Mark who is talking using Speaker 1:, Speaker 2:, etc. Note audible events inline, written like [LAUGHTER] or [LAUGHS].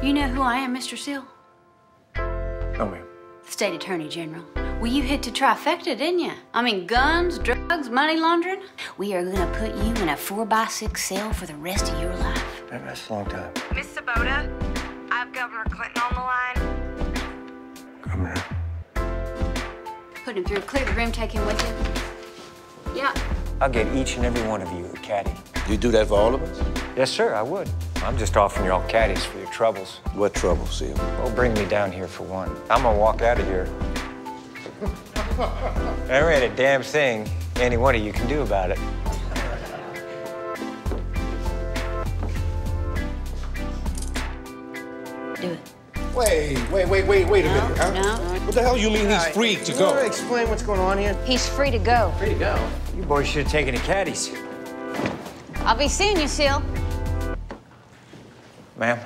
Speaker 1: You know who I am, Mr. Seal?
Speaker 2: No, ma'am.
Speaker 1: State Attorney General. Well, you hit the trifecta, didn't you? I mean, guns, drugs, money laundering. We are gonna put you in a four by six cell for the rest of your life.
Speaker 2: Man, that's a long time.
Speaker 3: Miss Sibota, I have Governor Clinton on the line.
Speaker 2: Governor.
Speaker 1: Put him through. Clear the room. Take him with you. Yeah.
Speaker 4: I'll get each and every one of you a caddy.
Speaker 5: You do that for all of us?
Speaker 4: Yes, sir, I would. I'm just offering you all caddies for your troubles.
Speaker 5: What troubles, Seal?
Speaker 4: Well, bring me down here for one. I'm gonna walk out of here. [LAUGHS] there ain't a damn thing any one of you can do about it.
Speaker 1: Do it.
Speaker 5: Wait, wait, wait, wait, wait a
Speaker 1: No,
Speaker 5: minute. huh?
Speaker 1: no.
Speaker 5: What the hell you mean he's free to
Speaker 2: You wanna
Speaker 5: go?
Speaker 2: explain what's going on here?
Speaker 6: He's free to go.
Speaker 2: Free to go.
Speaker 4: You boys should have taken the caddies.
Speaker 6: I'll be seeing you, Seal.
Speaker 4: Ma'am?